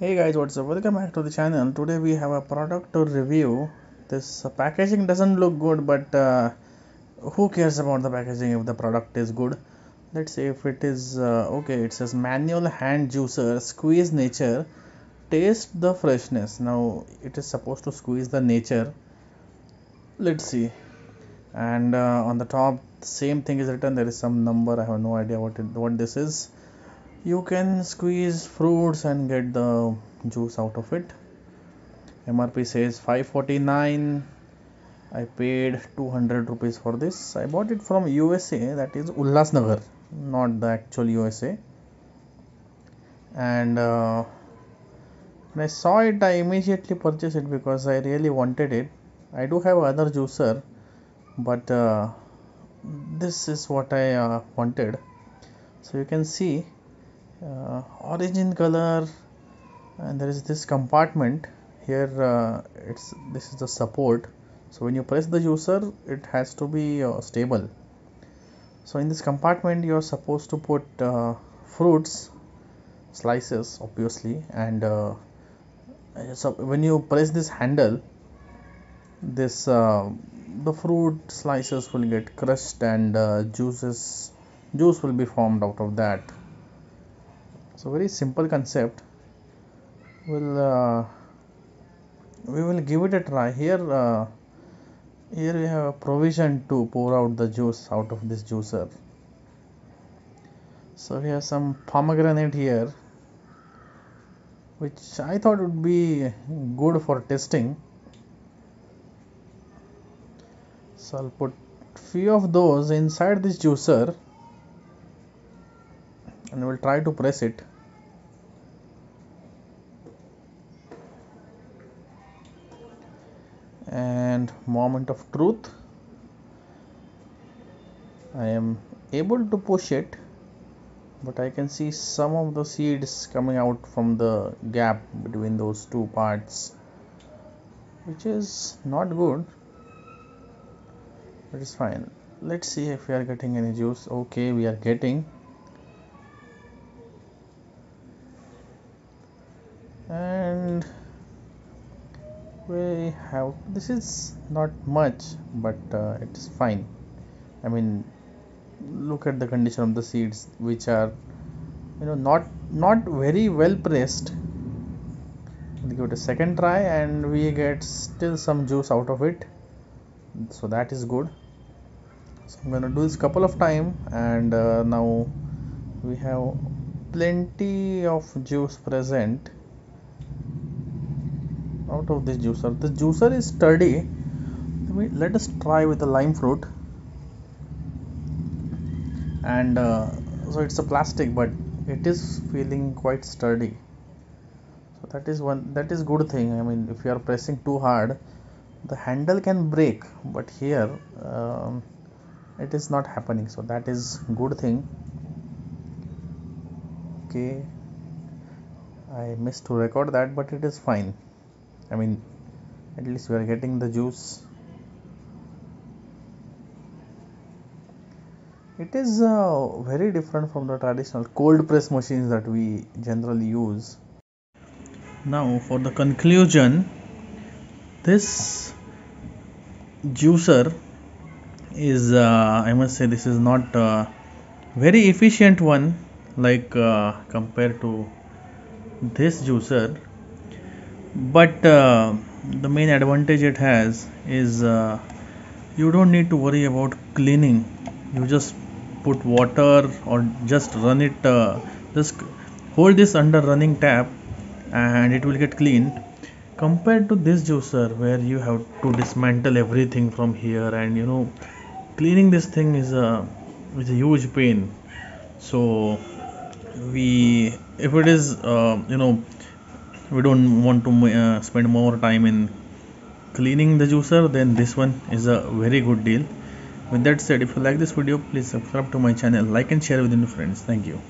hey guys what's up? Welcome back to the channel. Today we have a product to review. This uh, packaging doesn't look good but uh, who cares about the packaging if the product is good? Let's see if it is uh, okay it says manual hand juicer squeeze nature taste the freshness. Now it is supposed to squeeze the nature. Let's see. And uh, on the top same thing is written. There is some number. I have no idea what it, what this is you can squeeze fruits and get the juice out of it. Mrp says 549 i paid 200 rupees for this. I bought it from usa that is ulhasnagar not the actual usa and uh, when i saw it i immediately purchased it because i really wanted it. I do have other juicer but uh, this is what i uh, wanted. So you can see uh, orange in color and there is this compartment. Here uh, it's this is the support. So when you press the juicer it has to be uh, stable. So in this compartment you are supposed to put uh, fruits slices obviously and uh, so when you press this handle this uh, the fruit slices will get crushed and juices juice will be formed out of that so very simple concept. Will uh, we will give it a try. Here uh, here we have a provision to pour out the juice out of this juicer. So we have some pomegranate here which I thought would be good for testing. So I'll put few of those inside this juicer and we'll try to press it. And moment of truth. I am able to push it but I can see some of the seeds coming out from the gap between those two parts which is not good but it's fine. Let's see if we are getting any juice. Okay we are getting and we have this is not much but uh, it's fine. I mean look at the condition of the seeds which are you know not not very well pressed. We give it a second try and we get still some juice out of it. So that is good. So i'm to do this couple of time and uh, now we have plenty of juice present out of this juicer. The juicer is sturdy. Let us try with the lime fruit. And uh, so it's a plastic but it is feeling quite sturdy. So that is one that is good thing. I mean if you are pressing too hard the handle can break. But here um, it is not happening. So that is good thing. Okay. I missed to record that but it is fine I mean at least we are getting the juice. It is uh, very different from the traditional cold press machines that we generally use. Now for the conclusion this juicer is uh, I must say this is not a very efficient one like uh, compared to this juicer but uh, the main advantage it has is uh, you don't need to worry about cleaning. You just put water or just run it uh, just hold this under running tap and it will get cleaned. Compared to this juicer where you have to dismantle everything from here and you know cleaning this thing is a is a huge pain. So we if it is uh, you know we don't want to uh, spend more time in cleaning the juicer then this one is a very good deal. With that said if you like this video please subscribe to my channel like and share with your friends. Thank you